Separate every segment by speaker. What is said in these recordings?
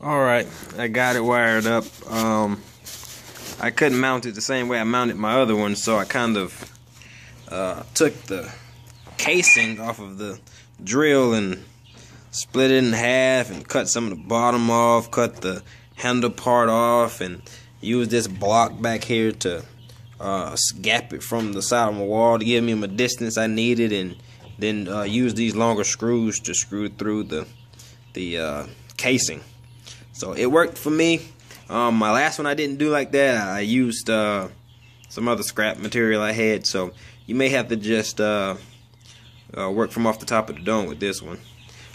Speaker 1: All right, I got it wired up. Um, I couldn't mount it the same way I mounted my other one, so I kind of uh, took the casing off of the drill and split it in half and cut some of the bottom off, cut the handle part off, and used this block back here to uh, gap it from the side of my wall to give me the distance I needed, and then uh, use these longer screws to screw through the the uh, casing. So it worked for me. Um, my last one I didn't do like that. I used uh, some other scrap material I had. So you may have to just uh, uh, work from off the top of the dome with this one.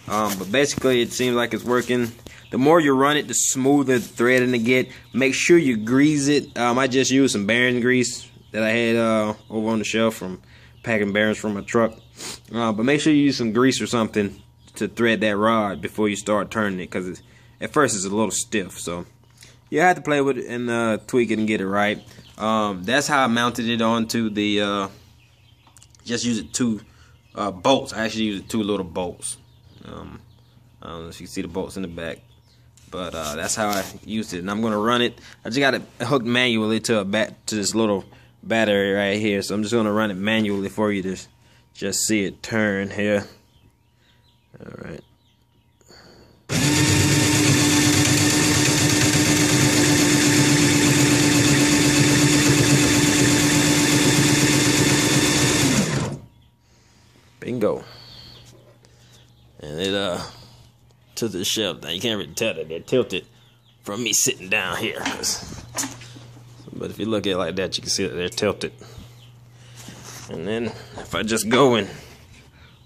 Speaker 1: Um, but basically it seems like it's working. The more you run it, the smoother the threading to get. Make sure you grease it. Um, I just used some bearing grease that I had uh, over on the shelf from packing bearings from my truck. Uh, but make sure you use some grease or something to thread that rod before you start turning it because at first it's a little stiff. So you have to play with it and uh, tweak it and get it right. Um, that's how I mounted it onto the. Uh, just use it two uh, bolts. I actually use two little bolts. Um, I don't know if you can see the bolts in the back, but uh, that's how I used it. And I'm gonna run it. I just got it hooked manually to a bat to this little battery right here. So I'm just gonna run it manually for you to just see it turn here. All right. Bingo. And it uh to the shelf. Now you can't really tell that they're tilted from me sitting down here. But if you look at it like that, you can see that they're tilted. And then if I just go and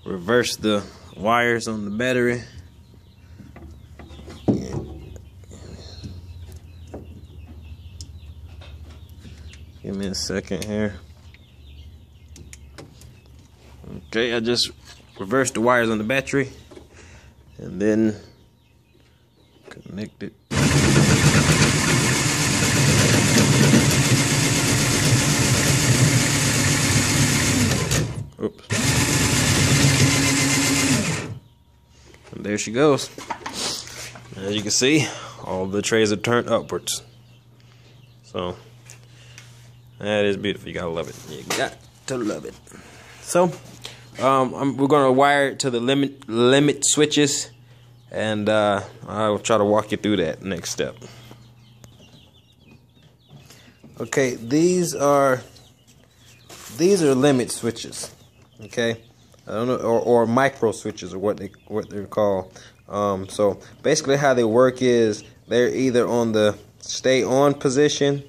Speaker 1: reverse the wires on the battery. Give me a second here. Okay, I just reversed the wires on the battery and then connect it. Oops. And there she goes. As you can see, all the trays are turned upwards. So, that is beautiful. You gotta love it. You got to love it. So, um, I'm, we're gonna wire it to the limit limit switches, and uh, I'll try to walk you through that next step. Okay, these are these are limit switches. Okay, I don't know, or, or micro switches, or what they what they're called. Um, so basically, how they work is they're either on the stay on position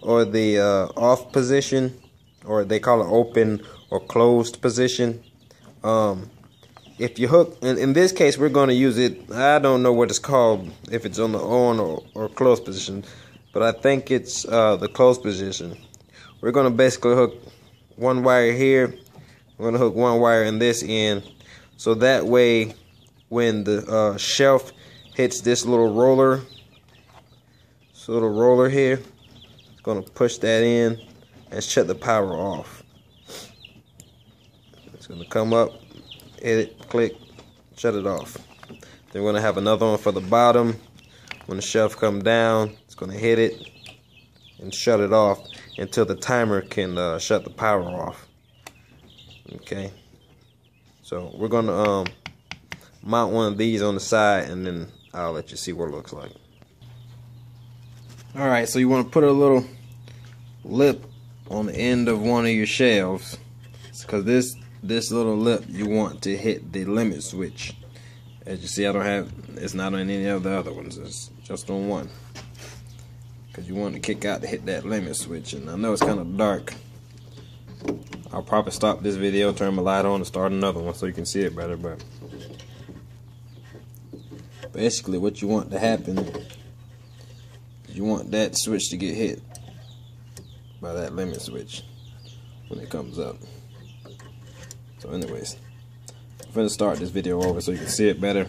Speaker 1: or the uh, off position, or they call it open or closed position. Um, if you hook, in, this case, we're going to use it. I don't know what it's called, if it's on the on or, or closed position, but I think it's uh, the closed position. We're going to basically hook one wire here. We're going to hook one wire in this end, so that way, when the uh, shelf hits this little roller, this little roller here, it's going to push that in and shut the power off. Going to come up, hit it, click, shut it off. Then we're going to have another one for the bottom. When the shelf come down, it's going to hit it and shut it off until the timer can uh, shut the power off. Okay. So we're going to um, mount one of these on the side and then I'll let you see what it looks like. Alright, so you want to put a little lip on the end of one of your shelves because this this little lip you want to hit the limit switch. As you see I don't have it's not on any of the other ones. It's just on one. Because you want to kick out to hit that limit switch and I know it's kind of dark. I'll probably stop this video turn my light on and start another one so you can see it better but basically what you want to happen you want that switch to get hit by that limit switch when it comes up. So anyways, I'm going to start this video over so you can see it better.